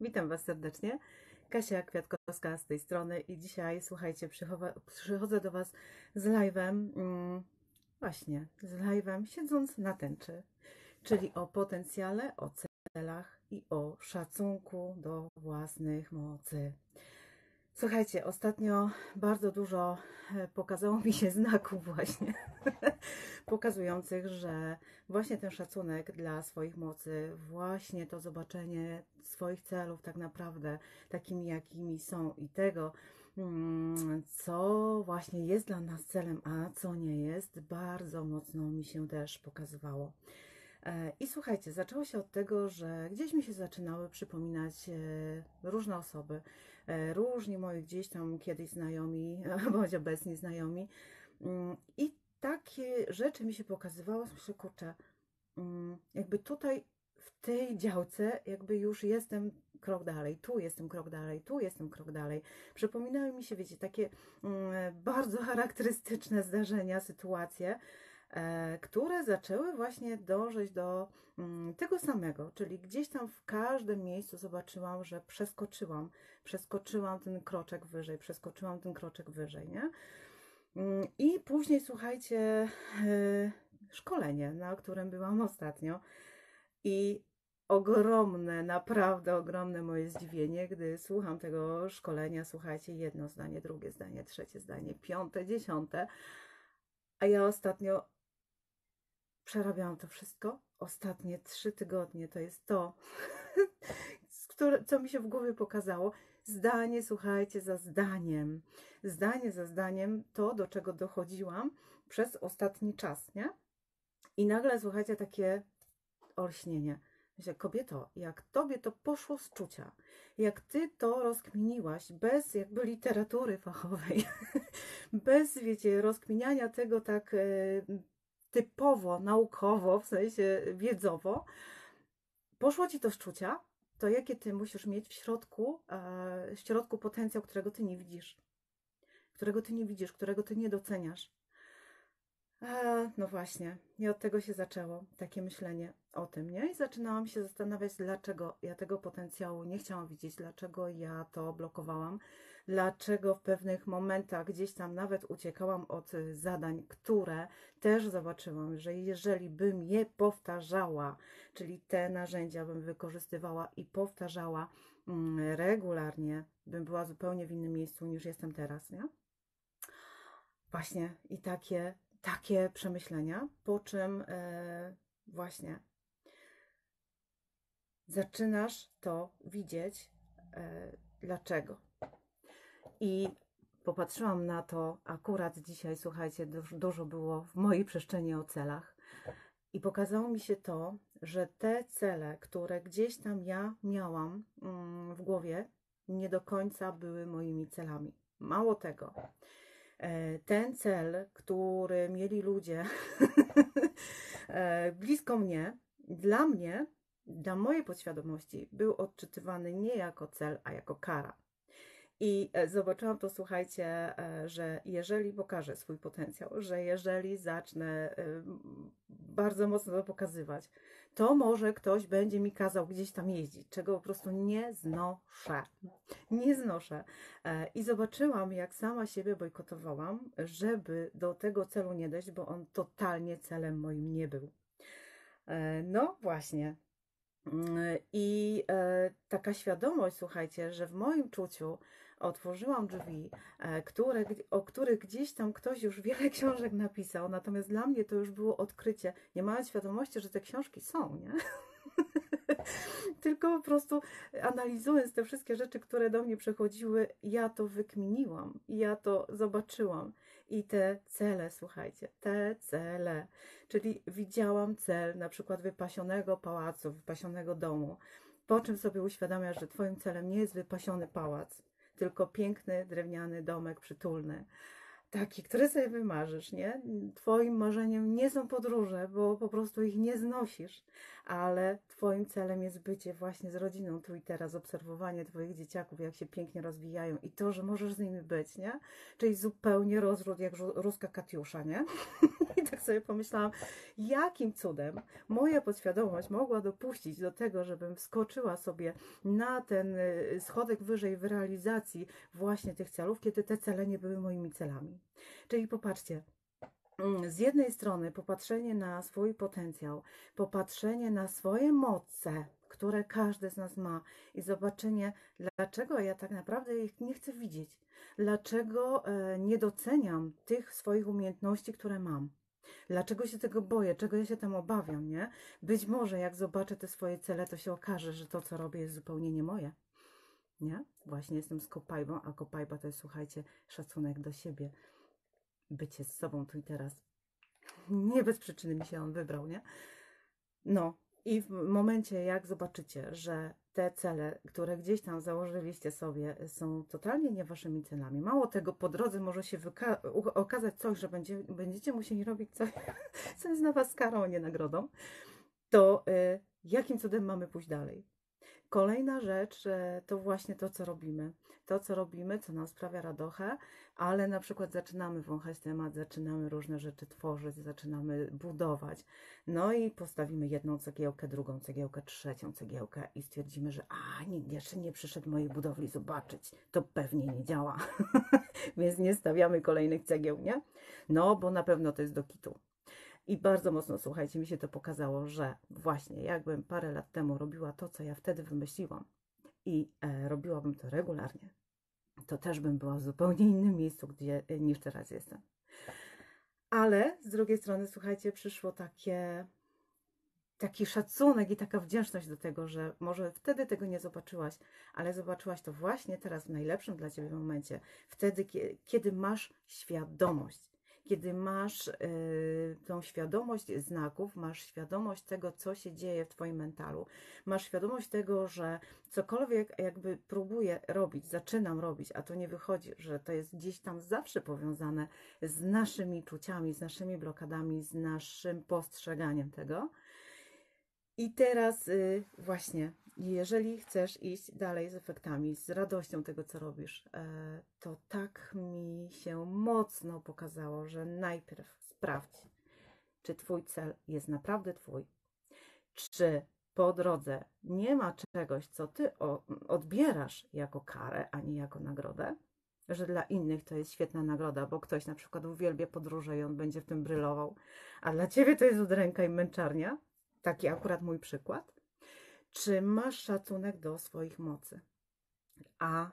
Witam Was serdecznie. Kasia Kwiatkowska z tej strony i dzisiaj, słuchajcie, przychodzę do Was z live'em, mm, właśnie, z live'em siedząc na tęczy, czyli o potencjale, o celach i o szacunku do własnych mocy. Słuchajcie, ostatnio bardzo dużo e, pokazało mi się znaków właśnie pokazujących, że właśnie ten szacunek dla swoich mocy, właśnie to zobaczenie swoich celów tak naprawdę takimi, jakimi są i tego, mm, co właśnie jest dla nas celem, a co nie jest, bardzo mocno mi się też pokazywało. E, I słuchajcie, zaczęło się od tego, że gdzieś mi się zaczynały przypominać e, różne osoby, e, różni moi gdzieś tam kiedyś znajomi, bądź obecni znajomi. Mm, I takie rzeczy mi się pokazywały, myślę, kurczę, mm, jakby tutaj w tej działce jakby już jestem krok dalej, tu jestem krok dalej, tu jestem krok dalej. Przypominały mi się, wiecie, takie mm, bardzo charakterystyczne zdarzenia, sytuacje, które zaczęły właśnie dążyć do mm, tego samego, czyli gdzieś tam w każdym miejscu zobaczyłam, że przeskoczyłam, przeskoczyłam ten kroczek wyżej, przeskoczyłam ten kroczek wyżej, nie? Mm, I później, słuchajcie, e, szkolenie, na którym byłam ostatnio. I ogromne, naprawdę ogromne moje zdziwienie, gdy słucham tego szkolenia, słuchajcie, jedno zdanie, drugie zdanie, trzecie zdanie, piąte, dziesiąte, a ja ostatnio przerabiałam to wszystko. Ostatnie trzy tygodnie to jest to, co mi się w głowie pokazało. Zdanie, słuchajcie, za zdaniem. Zdanie za zdaniem, to do czego dochodziłam przez ostatni czas, nie? I nagle, słuchajcie, takie olśnienie. Myślę, kobieto, jak tobie to poszło z czucia, jak ty to rozkminiłaś bez jakby literatury fachowej, bez, wiecie, rozkminiania tego tak e, typowo, naukowo, w sensie wiedzowo, poszło ci to z czucia, to jakie ty musisz mieć w środku, w środku potencjał, którego ty nie widzisz, którego ty nie widzisz, którego ty nie doceniasz. no właśnie, i od tego się zaczęło takie myślenie o tym, nie? I zaczynałam się zastanawiać, dlaczego ja tego potencjału nie chciałam widzieć, dlaczego ja to blokowałam, dlaczego w pewnych momentach gdzieś tam nawet uciekałam od zadań, które też zobaczyłam, że jeżeli bym je powtarzała, czyli te narzędzia bym wykorzystywała i powtarzała mm, regularnie, bym była zupełnie w innym miejscu niż jestem teraz, nie? Właśnie i takie, takie przemyślenia, po czym e, właśnie zaczynasz to widzieć, e, dlaczego. I popatrzyłam na to akurat dzisiaj, słuchajcie, dużo, było w mojej przestrzeni o celach. I pokazało mi się to, że te cele, które gdzieś tam ja miałam mm, w głowie, nie do końca były moimi celami. Mało tego, e, ten cel, który mieli ludzie e, blisko mnie, dla mnie, dla mojej podświadomości, był odczytywany nie jako cel, a jako kara. I e, zobaczyłam to, słuchajcie, e, że jeżeli pokażę swój potencjał, że jeżeli zacznę e, bardzo mocno to pokazywać, to może ktoś będzie mi kazał gdzieś tam jeździć, czego po prostu nie znoszę. Nie znoszę. I zobaczyłam, jak sama siebie bojkotowałam, żeby do tego celu nie dojść, bo on totalnie celem moim nie był. No właśnie. Mm, I taka świadomość, słuchajcie, że w moim czuciu otworzyłam drzwi, e, które, o których gdzieś tam ktoś już wiele książek napisał, natomiast dla mnie to już było odkrycie, nie mając świadomości, że te książki są, nie? Tylko po prostu analizując te wszystkie rzeczy, które do mnie przechodziły, ja to wykminiłam, ja to zobaczyłam. I te cele, słuchajcie, te cele, czyli widziałam cel na przykład wypasionego pałacu, wypasionego domu, po czym sobie uświadamiasz, że Twoim celem nie jest wypasiony pałac, tylko piękny, drewniany domek przytulny. Taki, który sobie wymarzysz, nie? Twoim marzeniem nie są podróże, bo po prostu ich nie znosisz, ale Twoim celem jest bycie właśnie z rodziną tu i teraz, obserwowanie Twoich dzieciaków, jak się pięknie rozwijają i to, że możesz z nimi być, nie? Czyli zupełnie rozród jak ruska Katiusza, nie? Tak sobie pomyślałam, jakim cudem moja podświadomość mogła dopuścić do tego, żebym wskoczyła sobie na ten y, schodek wyżej w realizacji właśnie tych celów, kiedy te cele nie były moimi celami. Czyli popatrzcie, mm, z jednej strony popatrzenie na swój potencjał, popatrzenie na swoje moce, które każdy z nas ma i zobaczenie, dlaczego ja tak naprawdę ich nie chcę widzieć, dlaczego e, nie doceniam tych swoich umiejętności, które mam. Dlaczego się tego boję? Czego ja się tam obawiam, nie? Być może jak zobaczę te swoje cele, to się okaże, że to, co robię, jest zupełnie nie moje. Nie? Właśnie jestem z kopajbą, a kopajba to jest, słuchajcie, szacunek do siebie. Bycie z sobą tu i teraz. Nie bez przyczyny mi się on wybrał, nie? No, i w momencie, jak zobaczycie, że te cele, które gdzieś tam założyliście sobie, są totalnie nie waszymi celami, mało tego, po drodze może się okazać coś, że będzie, będziecie musieli robić coś, co jest na was karą, a nie nagrodą, to y, jakim cudem mamy pójść dalej? Kolejna rzecz to właśnie to, co robimy. To, co robimy, co nam sprawia radochę, ale na przykład zaczynamy wąchać temat, zaczynamy różne rzeczy tworzyć, zaczynamy budować. No i postawimy jedną cegiełkę, drugą cegiełkę, trzecią cegiełkę i stwierdzimy, że a, nikt jeszcze nie przyszedł mojej budowli zobaczyć. To pewnie nie działa. Więc nie stawiamy kolejnych cegieł, nie? No, bo na pewno to jest do kitu. I bardzo mocno, słuchajcie, mi się to pokazało, że właśnie jakbym parę lat temu robiła to, co ja wtedy wymyśliłam i e, robiłabym to regularnie, to też bym była w zupełnie innym miejscu, gdzie, e, niż teraz jestem. Ale z drugiej strony, słuchajcie, przyszło takie, taki szacunek i taka wdzięczność do tego, że może wtedy tego nie zobaczyłaś, ale zobaczyłaś to właśnie teraz w najlepszym dla Ciebie momencie, wtedy, kiedy masz świadomość kiedy masz y, tą świadomość znaków, masz świadomość tego, co się dzieje w Twoim mentalu, masz świadomość tego, że cokolwiek jakby próbuję robić, zaczynam robić, a to nie wychodzi, że to jest gdzieś tam zawsze powiązane z naszymi czuciami, z naszymi blokadami, z naszym postrzeganiem tego. I teraz y, właśnie jeżeli chcesz iść dalej z efektami, z radością tego, co robisz, e, to tak mi się mocno pokazało, że najpierw sprawdź, czy Twój cel jest naprawdę Twój, czy po drodze nie ma czegoś, co Ty odbierasz jako karę, a nie jako nagrodę, że dla innych to jest świetna nagroda, bo ktoś na przykład uwielbia podróże i on będzie w tym brylował, a dla Ciebie to jest udręka i męczarnia. Taki akurat mój przykład czy masz szacunek do swoich mocy? A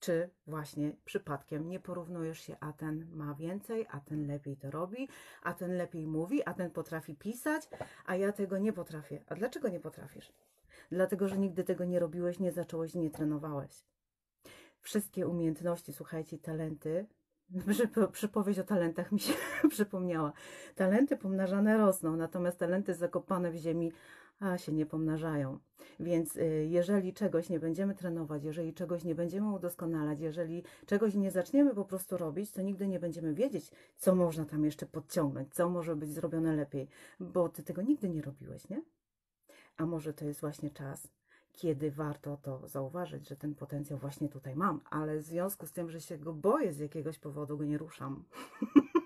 czy właśnie przypadkiem nie porównujesz się, a ten ma więcej, a ten lepiej to robi, a ten lepiej mówi, a ten potrafi pisać, a ja tego nie potrafię. A dlaczego nie potrafisz? Dlatego, że nigdy tego nie robiłeś, nie zacząłeś, nie trenowałeś. Wszystkie umiejętności, słuchajcie, talenty, przypowieść o talentach mi się przypomniała. Talenty pomnażane rosną, natomiast talenty zakopane w ziemi a się nie pomnażają. Więc y, jeżeli czegoś nie będziemy trenować, jeżeli czegoś nie będziemy udoskonalać, jeżeli czegoś nie zaczniemy po prostu robić, to nigdy nie będziemy wiedzieć, co można tam jeszcze podciągnąć, co może być zrobione lepiej, bo ty tego nigdy nie robiłeś, nie? A może to jest właśnie czas, kiedy warto to zauważyć, że ten potencjał właśnie tutaj mam, ale w związku z tym, że się go boję z jakiegoś powodu, go nie ruszam.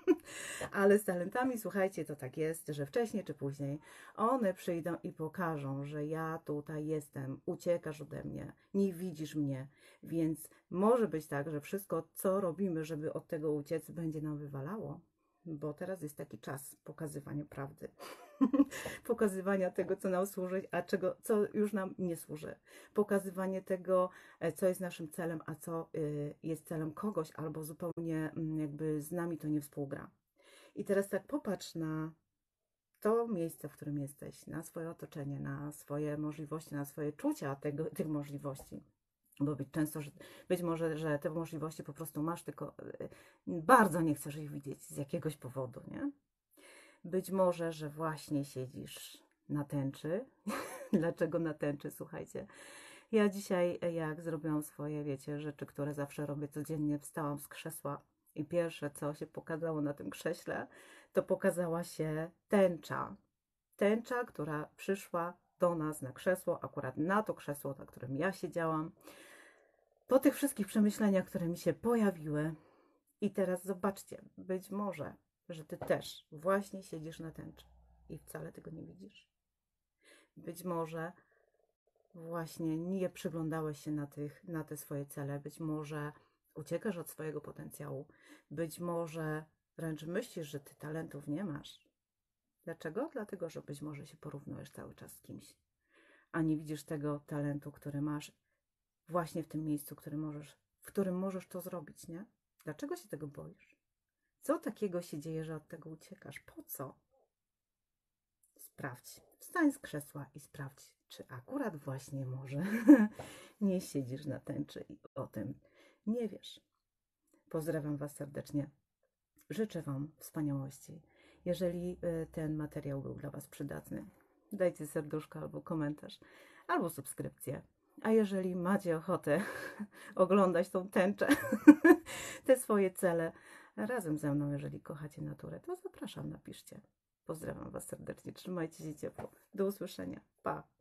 Ale z talentami, słuchajcie, to tak jest, że wcześniej czy później one przyjdą i pokażą, że ja tutaj jestem, uciekasz ode mnie, nie widzisz mnie, więc może być tak, że wszystko, co robimy, żeby od tego uciec, będzie nam wywalało, bo teraz jest taki czas pokazywania prawdy. pokazywania tego, co nam służy, a czego, co już nam nie służy. Pokazywanie tego, e, co jest naszym celem, a co y, jest celem kogoś, albo zupełnie mm, jakby z nami to nie współgra. I teraz tak popatrz na to miejsce, w którym jesteś, na swoje otoczenie, na swoje możliwości, na swoje czucia tego, tych możliwości. Bo być często, że być może, że te możliwości po prostu masz, tylko y, bardzo nie chcesz ich widzieć z jakiegoś powodu, nie? Być może, że właśnie siedzisz na tęczy. Dlaczego na tęczy? Słuchajcie. Ja dzisiaj, jak zrobiłam swoje, wiecie, rzeczy, które zawsze robię codziennie, wstałam z krzesła i pierwsze, co się pokazało na tym krześle, to pokazała się tęcza. Tęcza, która przyszła do nas na krzesło, akurat na to krzesło, na którym ja siedziałam. Po tych wszystkich przemyśleniach, które mi się pojawiły, i teraz zobaczcie, być może że ty też właśnie siedzisz na tęczy i wcale tego nie widzisz. Być może właśnie nie przyglądałeś się na, tych, na te swoje cele, być może uciekasz od swojego potencjału, być może wręcz myślisz, że ty talentów nie masz. Dlaczego? Dlatego, że być może się porównujesz cały czas z kimś, a nie widzisz tego talentu, który masz właśnie w tym miejscu, który możesz, w którym możesz to zrobić, nie? Dlaczego się tego boisz? Co takiego się dzieje, że od tego uciekasz? Po co? Sprawdź. Wstań z krzesła i sprawdź, czy akurat właśnie może nie siedzisz na tęczy i o tym nie wiesz. Pozdrawiam Was serdecznie. Życzę Wam wspaniałości. Jeżeli y, ten materiał był dla Was przydatny, dajcie serduszko albo komentarz, albo subskrypcję. A jeżeli macie ochotę oglądać tą tęczę, te swoje cele razem ze mną, jeżeli kochacie naturę, to zapraszam, napiszcie. Pozdrawiam Was serdecznie, trzymajcie się ciepło. Do usłyszenia. Pa!